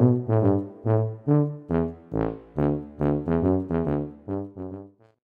Mm-hmm.